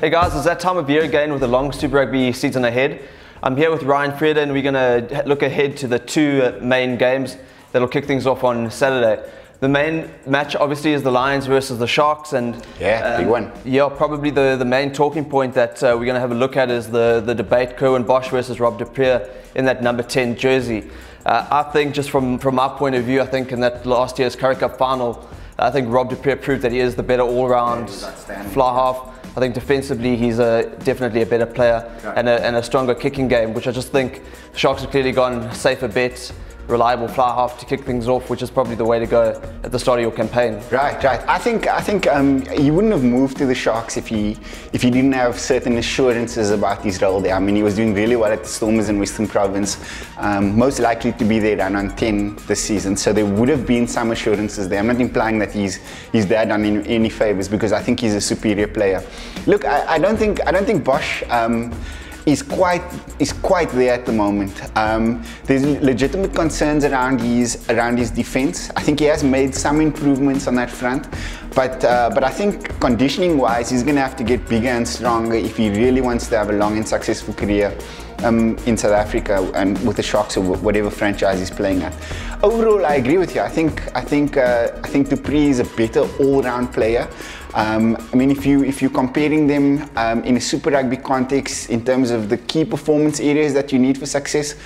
Hey guys, it's that time of year again with the long Super Rugby season ahead. I'm here with Ryan Vrede and we're going to look ahead to the two main games that'll kick things off on Saturday. The main match obviously is the Lions versus the Sharks and yeah, um, big one. Yeah, probably the, the main talking point that uh, we're going to have a look at is the, the debate Curwin Bosch versus Rob du Preez in that number 10 jersey. Uh, I think just from, from my point of view, I think in that last year's Currie Cup final, I think Rob du Preez proved that he is the better all-round yeah, fly half. I think defensively he's a, definitely a better player okay. and, a, and a stronger kicking game, which I just think Sharks have clearly gone safer bets reliable fly half to kick things off, which is probably the way to go at the start of your campaign. Right, right. I think I think um, you wouldn't have moved to the Sharks if he if he didn't have certain assurances about his role there. I mean, he was doing really well at the Stormers in Western Province, um, most likely to be there down on 10 this season. So there would have been some assurances there. I'm not implying that he's he's there done any, any favors because I think he's a superior player. Look, I, I don't think I don't think Bosch. Um, is quite is quite there at the moment. Um, there's legitimate concerns around his around his defense. I think he has made some improvements on that front, but uh, but I think conditioning wise, he's going to have to get bigger and stronger if he really wants to have a long and successful career. Um, in South Africa and with the Sharks or whatever franchise he's playing at. Overall, I agree with you. I think I think uh, I think du Preez is a better all-round player. Um, I mean, if you if you're comparing them um, in a Super Rugby context in terms of the key performance areas that you need for success,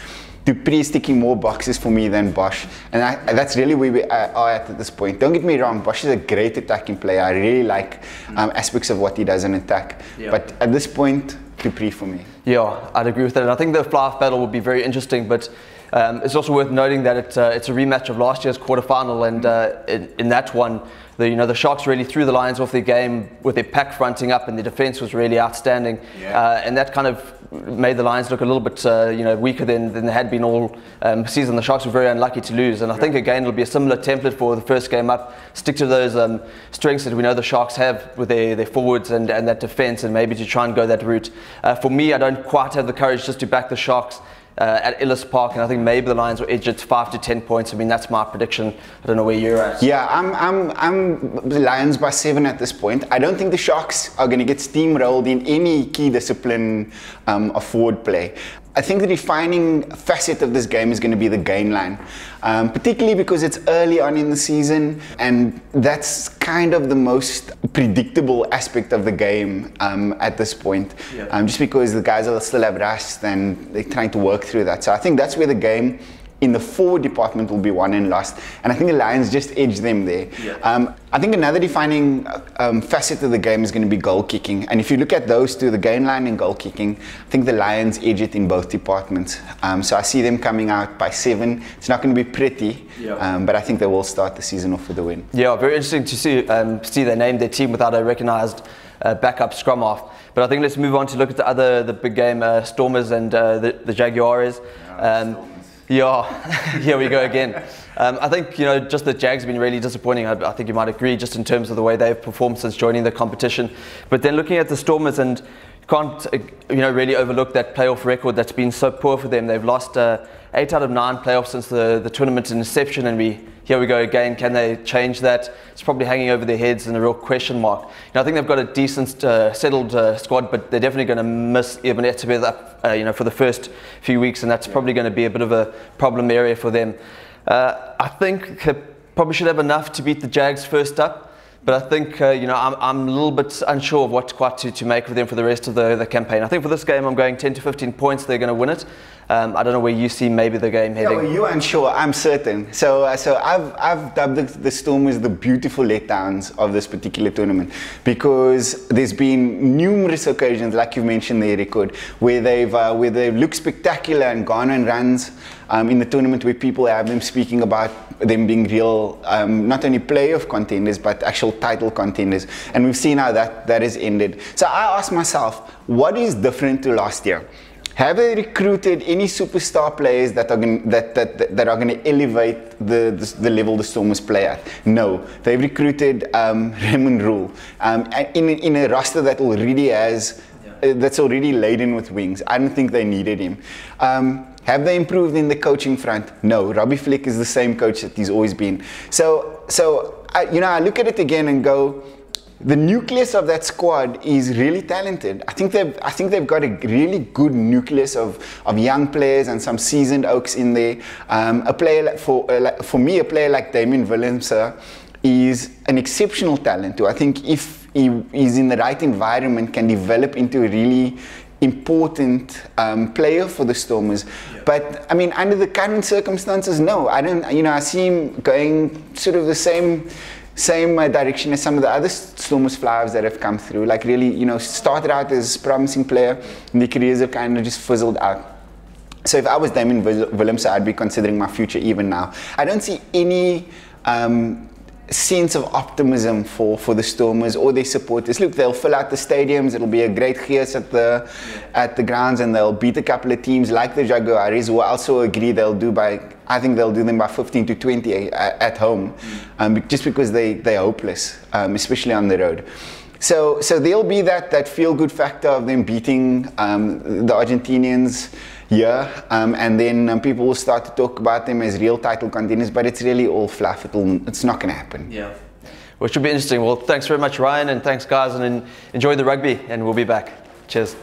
du Preez is ticking more boxes for me than Bosch, and I, that's really where we are at at this point. Don't get me wrong, Bosch is a great attacking player. I really like um, aspects of what he does in attack, yeah. but at this point, du Preez for me. Yeah, I'd agree with that, and I think the fly battle would be very interesting, but. Um, it's also worth noting that it, uh, it's a rematch of last year's quarterfinal, and uh, in, in that one, the, you know, the Sharks really threw the Lions off their game with their pack fronting up and the defence was really outstanding. Yeah. Uh, and that kind of made the Lions look a little bit uh, you know, weaker than, than they had been all um, season. The Sharks were very unlucky to lose. And I think, again, it'll be a similar template for the first game up. Stick to those um, strengths that we know the Sharks have with their, their forwards and, and that defence and maybe to try and go that route. Uh, for me, I don't quite have the courage just to back the Sharks uh, at Ellis Park, and I think maybe the Lions will edge it five to ten points. I mean, that's my prediction. I don't know where you're at. Yeah, I'm, I'm, I'm the Lions by seven at this point. I don't think the Sharks are going to get steamrolled in any key discipline um, of forward play. I think the defining facet of this game is going to be the gain line, um, particularly because it's early on in the season, and that's kind of the most predictable aspect of the game um, at this point. Yeah. Um, just because the guys will still have rest and they're trying to work through that. So I think that's where the game in the forward department will be won and lost. And I think the Lions just edge them there. Yeah. Um, I think another defining um, facet of the game is going to be goal kicking. And if you look at those two, the gain line and goal kicking, I think the Lions edge it in both departments. Um, so I see them coming out by seven. It's not going to be pretty, yeah. Um, but I think they will start the season off with a win. Yeah, very interesting to see, um, see they named their team without a recognised uh, backup scrumhalf. But I think let's move on to look at the other the big game, uh, Stormers and uh, the, the Jaguars. Um, yeah, here we go again. Um, I think you know just the Jags have been really disappointing. I, I, think you might agree, just in terms of the way they've performed since joining the competition. But then looking at the Stormers and can't uh, you know really overlook that playoff record that's been so poor for them. They've lost uh, eight out of nine playoffs since the the tournament's inception, and we here we go again. Can they change that? It's probably hanging over their heads and a real question mark. You know, I think they've got a decent, uh, settled uh, squad, but they're definitely going to miss Eben Etzebeth uh, you know, for the first few weeks, and that's yeah. probably going to be a bit of a problem area for them. Uh, I think they probably should have enough to beat the Jags first up. But I think, uh, you know, I'm, I'm a little bit unsure of what quite to, to make of them for the rest of the, the campaign. I think for this game, I'm going 10 to 15 points. They're going to win it. Um, I don't know where you see maybe the game heading. Yeah, well, you're unsure. I'm certain. So, uh, so I've, I've dubbed the, the Storm as the beautiful letdowns of this particular tournament because there's been numerous occasions, like you mentioned there, record, where they've uh, where they've looked spectacular and gone on runs um, in the tournament where people have them speaking about them being real, um, not only playoff contenders, but actual title contenders. And we've seen how that, that has ended. So I asked myself, what is different to last year? Have they recruited any superstar players that are going that, that, that are going to elevate the, the, the level the Stormers play at? No, they've recruited um, Raymond Rhule um, in in a roster that already has uh, that's already laden with wings. I don't think they needed him. Um, have they improved in the coaching front? No. Robbie Fleck is the same coach that he's always been. So so I, you know I look at it again and go the nucleus of that squad is really talented. I think they've I think they've got a really good nucleus of, of young players and some seasoned oaks in there. Um, a player like, for uh, for me, a player like Damian Willemse is an exceptional talent. Who I think if he is in the right environment, can develop into a really important um, player for the Stormers. But I mean, under the current circumstances, no, I don't. You know, I see him going sort of the same same uh, direction as some of the other Stormers flyers that have come through. Like really, you know, started out as a promising player, and their careers have kind of just fizzled out. So if I was Damian Willemse, I'd be considering my future even now. I don't see any um, sense of optimism for, for the Stormers or their supporters. Look, they'll fill out the stadiums. It'll be a great gears at the at the grounds, and they'll beat a couple of teams like the Jaguares, who also agree they'll do by. I think they'll do them by 15 to 20 at, at home, um, just because they they're hopeless, um, especially on the road. So so there'll be that that feel good factor of them beating um, the Argentinians yeah, um, and then um, people will start to talk about them as real title contenders, but it's really all fluff. It'll, it's not going to happen. Yeah. Well, it should be interesting. Well, thanks very much, Ryan, and thanks, guys, and enjoy the rugby, and we'll be back. Cheers.